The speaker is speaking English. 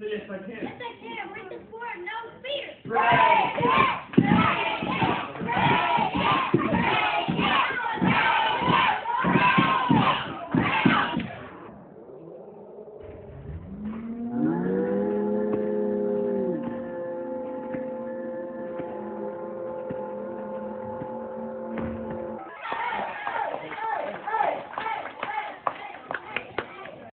Yes, I can. Yes, I can. With the four, no fear. Right.